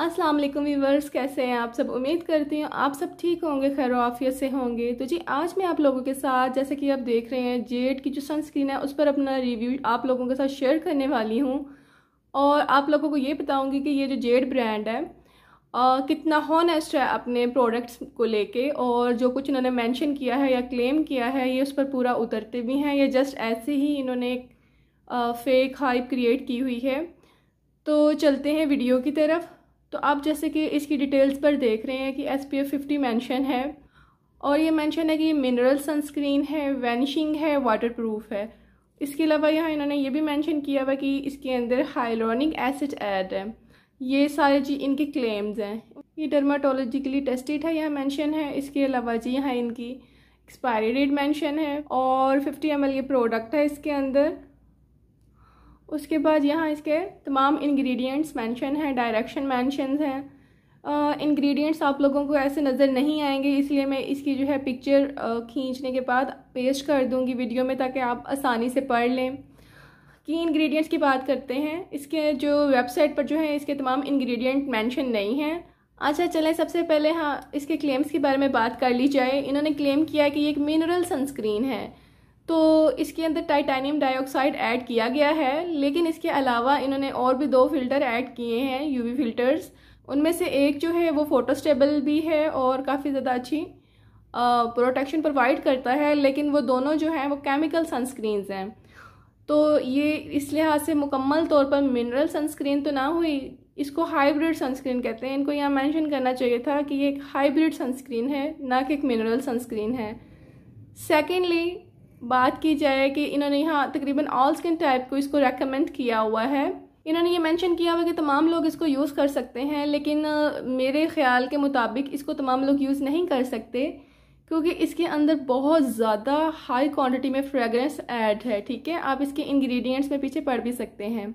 अस्सलाम वालेकुम व्यूवर्स कैसे हैं आप सब? उम्मीद करती हूँ आप सब ठीक होंगे खैर आफियत से होंगे। तो जी आज मैं आप लोगों के साथ जैसे कि आप देख रहे हैं जेड की जो सनस्क्रीन है उस पर अपना रिव्यू आप लोगों के साथ शेयर करने वाली हूँ। और आप लोगों को ये बताऊँगी कि ये जो जेड ब्रांड है आ, कितना हॉनेस्ट है अपने प्रोडक्ट्स को लेके और जो कुछ इन्होंने मेंशन किया है या क्लेम किया है ये उस पर पूरा उतरते भी हैं। या जस्ट ऐसे ही इन्होंने एक फेक हाइप क्रिएट की हुई है। तो चलते हैं वीडियो की तरफ़। तो आप जैसे कि इसकी डिटेल्स पर देख रहे हैं कि S P F fifty mention है और ये मैंशन है कि ये मिनरल सनस्क्रीन है वैनिशिंग है वाटर प्रूफ है। इसके अलावा यहाँ इन्होंने ये भी मेंशन किया हुआ कि इसके अंदर हाइलोनिक एसिड ऐड है। ये सारे जी इनके क्लेम्स हैं। ये डर्माटोलॉजिकली टेस्टेड है, यहाँ मेंशन है। इसके अलावा जी यहाँ इनकी एक्सपायरी डेट मेंशन है और 50 एम ये प्रोडक्ट है इसके अंदर। उसके बाद यहाँ इसके तमाम इंग्रेडिएंट्स मेंशन हैं डायरेक्शन मेंशन हैं। इंग्रेडिएंट्स आप लोगों को ऐसे नज़र नहीं आएँगे, इसलिए मैं इसकी जो है पिक्चर खींचने के बाद पेश कर दूँगी वीडियो में ताकि आप आसानी से पढ़ लें। की इंग्रेडिएंट्स की बात करते हैं, इसके जो वेबसाइट पर जो है इसके तमाम इंग्रेडिएंट मेंशन नहीं हैं। अच्छा चलें, सबसे पहले हाँ इसके क्लेम्स के बारे में बात कर ली जाए। इन्होंने क्लेम किया कि ये एक मिनरल सनस्क्रीन है। तो इसके अंदर टाइटेनियम डाइऑक्साइड ऐड किया गया है, लेकिन इसके अलावा इन्होंने और भी दो फ़िल्टर ऐड किए हैं, यूवी फिल्टर्स। उनमें से एक जो है वो फोटोस्टेबल भी है और काफ़ी ज़्यादा अच्छी प्रोटेक्शन प्रोवाइड करता है, लेकिन वो दोनों जो हैं वो केमिकल सनस्क्रीन्स हैं। तो ये इस लिहाज से मुकम्मल तौर पर मिनरल सनस्क्रीन तो ना हुई, इसको हाइब्रिड सनस्क्रीन कहते हैं। इनको यहाँ मेंशन करना चाहिए था कि ये एक हाइब्रिड सनस्क्रीन है, ना कि एक मिनरल सनस्क्रीन है। सेकेंडली बात की जाए कि इन्होंने यहाँ तकरीबन ऑल स्किन टाइप को इसको रेकमेंड किया हुआ है। इन्होंने ये मेंशन किया हुआ कि तमाम लोग इसको यूज़ कर सकते हैं, लेकिन मेरे ख्याल के मुताबिक इसको तमाम लोग यूज़ नहीं कर सकते, क्योंकि इसके अंदर बहुत ज़्यादा हाई क्वांटिटी में फ्रेगरेंस ऐड है, ठीक है? आप इसके इंग्रेडिएंट्स में पीछे पढ़ भी सकते हैं।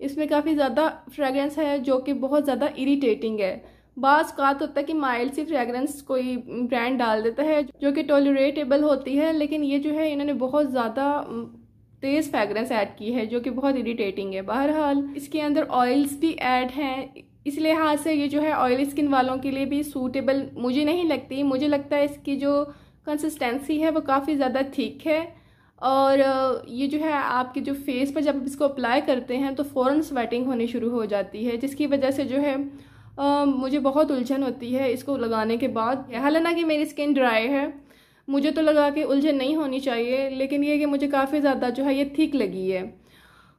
इसमें काफ़ी ज़्यादा फ्रेगरेंस है जो कि बहुत ज़्यादा इरीटेटिंग है। बाज़ कात होता है कि माइल्ड सी फ्रेगरेंस कोई ब्रांड डाल देता है, जो कि टॉलरेटेबल होती है, लेकिन ये जो है, इन्होंने बहुत ज़्यादा तेज़ फ्रेगरेंस ऐड की है, जो कि बहुत इरीटेटिंग है। बहरहाल, इसके अंदर ऑयल्स भी ऐड हैं। इस लिहाज से ये जो है ऑयली स्किन वालों के लिए भी सूटेबल मुझे नहीं लगती। मुझे लगता है इसकी जो कंसिस्टेंसी है, वो काफ़ी ज़्यादा थिक है। और ये जो है, आपके जो फेस पर जब आप इसको अप्लाई करते हैं तो फ़ौरन स्वेटिंग होनी शुरू हो जाती है, जिसकी वजह से जो है आ, मुझे बहुत उलझन होती है इसको लगाने के बाद। हालाँकि मेरी स्किन ड्राई है मुझे तो लगा कि उलझन नहीं होनी चाहिए लेकिन ये कि मुझे काफ़ी ज़्यादा जो है ये थिक लगी है।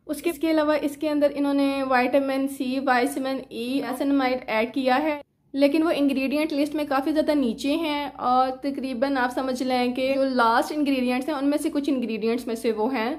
उसके इसके अलावा इसके अंदर इन्होंने वाइटामिन सी वाइसमिन ई एसनमाइड ऐड किया है लेकिन वो इंग्रेडिएंट लिस्ट में काफ़ी ज़्यादा नीचे हैं और तकरीबन आप समझ लें कि जो लास्ट इंग्रेडिएंट्स हैं उनमें से कुछ इंग्रेडिएंट्स में से वो हैं।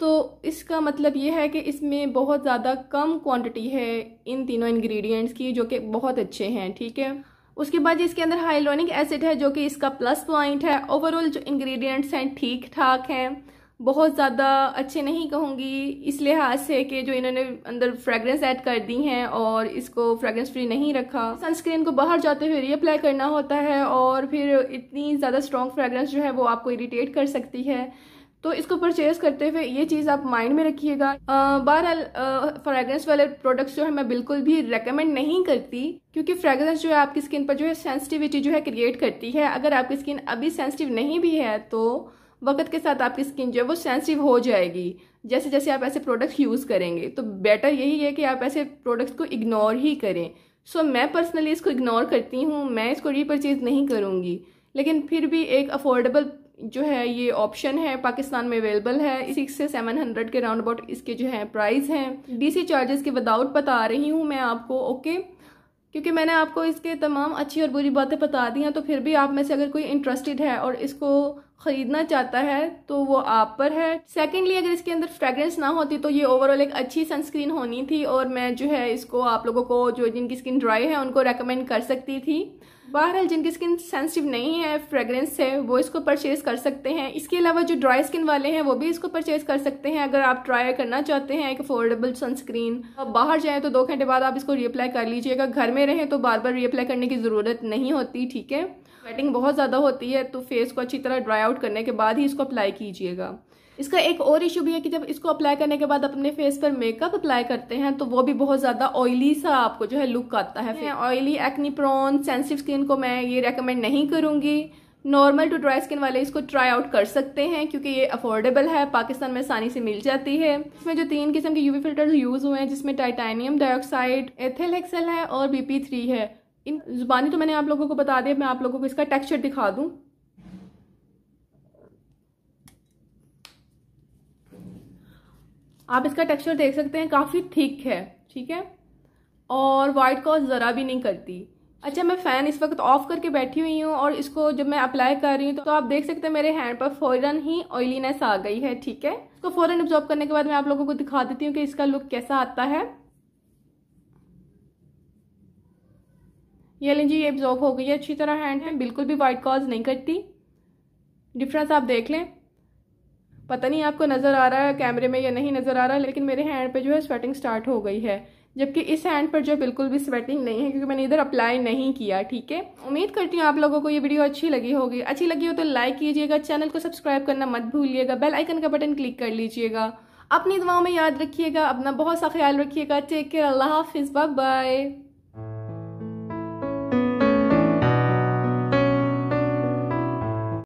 तो इसका मतलब ये है कि इसमें बहुत ज़्यादा कम क्वांटिटी है इन तीनों इंग्रेडिएंट्स की, जो कि बहुत अच्छे हैं, ठीक है? उसके बाद इसके अंदर हाइलोनिक एसिड है, जो कि इसका प्लस पॉइंट है। ओवरऑल जो इंग्रेडिएंट्स हैं ठीक ठाक हैं। बहुत ज़्यादा अच्छे नहीं कहूँगी इस लिहाज से कि जो इन्होंने अंदर फ्रेगरेंस ऐड कर दी हैं और इसको फ्रेगरेंस फ्री नहीं रखा। सनस्क्रीन को बाहर जाते हुए रीअप्लाई करना होता है और फिर इतनी ज़्यादा स्ट्रॉन्ग फ्रेगरेंस जो है, वो आपको इरीटेट कर सकती है। तो इसको परचेज करते हुए ये चीज़ आप माइंड में रखिएगा। बहरहाल फ्रेगरेंस वाले प्रोडक्ट्स जो है मैं बिल्कुल भी रेकमेंड नहीं करती क्योंकि फ्रेगरेंस जो है आपकी स्किन पर जो है सेंसिटिविटी जो है क्रिएट करती है। अगर आपकी स्किन अभी सेंसिटिव नहीं भी है तो वक्त के साथ आपकी स्किन जो है वो सेंसिटिव हो जाएगी। जैसे जैसे आप ऐसे प्रोडक्ट्स यूज़ करेंगे तो बेटर यही है कि आप ऐसे प्रोडक्ट्स को इग्नोर ही करें। सो so, मैं पर्सनली इसको इग्नोर करती हूँ मैं इसको रीपरचेज नहीं करूँगी। लेकिन फिर भी एक अफोर्डेबल जो है ये ऑप्शन है पाकिस्तान में अवेलेबल है। सिक्स से सेवन हंड्रेड के राउंड अबाउट इसके जो है प्राइस हैं। डीसी चार्जेस के विदाउट बता रही हूँ मैं आपको ओके क्योंकि मैंने आपको इसके तमाम अच्छी और बुरी बातें बता दी हैं तो फिर भी आप में से अगर कोई इंटरेस्टेड है और इसको ख़रीदना चाहता है तो वो आप पर है। सेकेंडली अगर इसके अंदर फ्रेग्रेंस ना होती तो ये ओवरऑल एक अच्छी सनस्क्रीन होनी थी, और मैं जो है इसको आप लोगों को, जो जिनकी स्किन ड्राई है, उनको रेकमेंड कर सकती थी। बहरहाल, जिनकी स्किन सेंसिटिव नहीं है फ्रेग्रेंस से वो इसको परचेज कर सकते हैं। इसके अलावा जो ड्राई स्किन वाले हैं, वो भी इसको परचेज कर सकते हैं, अगर आप ट्राई करना चाहते हैं एक अफोर्डेबल सनस्क्रीन अब बाहर जाएँ तो दो घंटे बाद आप इसको रीअप्लाई कर लीजिएगा। घर में रहें तो बार बार रीअप्लाई करने की ज़रूरत नहीं होती, ठीक है? स्वेटिंग बहुत ज़्यादा होती है तो फेस को अच्छी तरह ड्राई आउट करने के बाद ही इसको अप्लाई कीजिएगा। इसका एक और इशू भी है कि जब इसको अप्लाई करने के बाद अपने फेस पर मेकअप अप्लाई करते हैं तो वो भी बहुत ज़्यादा ऑयली सा आपको जो है लुक आता है। Oily acne prone sensitive skin को मैं ये रेकमेंड नहीं करूँगी। नॉर्मल टू ड्राई स्किन वाले इसको ट्राई आउट कर सकते हैं, क्योंकि ये अफोर्डेबल है, पाकिस्तान में आसानी से मिल जाती है। इसमें जो तीन किस्म के यूवी फ़िल्टर यूज़ हुए हैं, जिसमें टाइटेनियम डाइऑक्साइड एथिल एक्सेल है और बीपी थ्री है। इन जुबानी तो मैंने आप लोगों को बता दिया, मैं आप लोगों को इसका टेक्सचर दिखा दूँ। आप इसका टेक्सचर देख सकते हैं, काफ़ी थिक है, ठीक है? और वाइट कॉज ज़रा भी नहीं करती। अच्छा मैं फ़ैन इस वक्त ऑफ़ करके बैठी हुई हूँ और इसको जब मैं अप्लाई कर रही हूँ तो आप देख सकते हैं मेरे हैंड पर फ़ौरन ही ऑयलीनेस आ गई है, ठीक है? इसको फ़ौरन ऑब्जॉर्व करने के बाद मैं आप लोगों को दिखा देती हूँ कि इसका लुक कैसा आता है। ये लीजिए ये ऑब्जॉर्व हो गई है अच्छी तरह हैंड है, बिल्कुल भी वाइट कॉज नहीं करती। डिफरेंस आप देख लें। पता नहीं आपको नज़र आ रहा है कैमरे में या नहीं नज़र आ रहा, लेकिन मेरे हैंड पे जो है स्वेटिंग स्टार्ट हो गई है। जबकि इस हैंड पर जो बिल्कुल भी स्वेटिंग नहीं है, क्योंकि मैंने इधर अप्लाई नहीं किया, ठीक है? उम्मीद करती हूँ आप लोगों को ये वीडियो अच्छी लगी होगी। अच्छी लगी हो तो लाइक कीजिएगा चैनल को सब्सक्राइब करना मत भूलिएगा बेल आइकन का बटन क्लिक कर लीजिएगा। अपनी दुआओं में याद रखिएगा, अपना बहुत सा ख्याल रखिएगा। टेक केयर अल्लाह हाफिज़ बाय